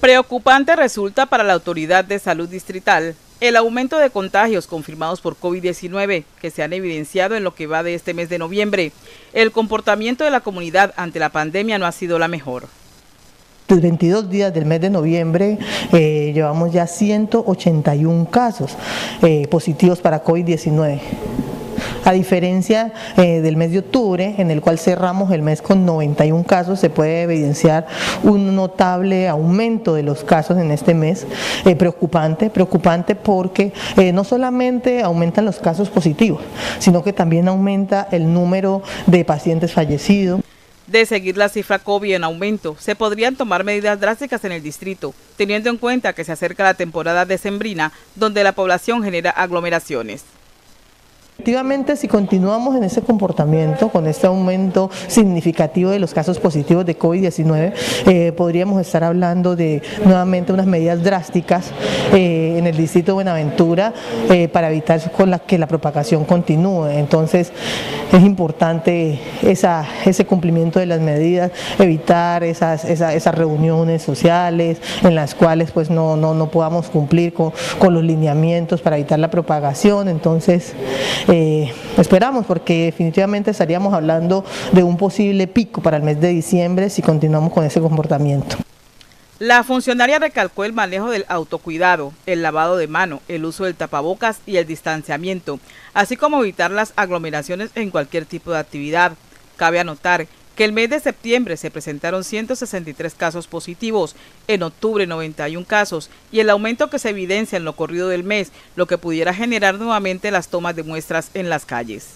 Preocupante resulta para la Autoridad de Salud Distrital el aumento de contagios confirmados por COVID-19 que se han evidenciado en lo que va de este mes de noviembre. El comportamiento de la comunidad ante la pandemia no ha sido la mejor. Los 22 días del mes de noviembre eh, llevamos ya 181 casos eh, positivos para COVID-19 a diferencia eh, del mes de octubre, en el cual cerramos el mes con 91 casos, se puede evidenciar un notable aumento de los casos en este mes, eh, preocupante, preocupante porque eh, no solamente aumentan los casos positivos, sino que también aumenta el número de pacientes fallecidos. De seguir la cifra COVID en aumento, se podrían tomar medidas drásticas en el distrito, teniendo en cuenta que se acerca la temporada decembrina, donde la población genera aglomeraciones. Efectivamente, si continuamos en ese comportamiento, con este aumento significativo de los casos positivos de COVID-19, eh, podríamos estar hablando de nuevamente unas medidas drásticas eh, en el distrito de Buenaventura eh, para evitar con la, que la propagación continúe. Entonces, es importante esa, ese cumplimiento de las medidas, evitar esas, esas, reuniones sociales en las cuales pues no, no, no podamos cumplir con, con los lineamientos para evitar la propagación. Entonces, eh, esperamos porque definitivamente estaríamos hablando de un posible pico para el mes de diciembre si continuamos con ese comportamiento. La funcionaria recalcó el manejo del autocuidado, el lavado de mano, el uso del tapabocas y el distanciamiento, así como evitar las aglomeraciones en cualquier tipo de actividad. Cabe anotar que el mes de septiembre se presentaron 163 casos positivos, en octubre 91 casos y el aumento que se evidencia en lo corrido del mes, lo que pudiera generar nuevamente las tomas de muestras en las calles.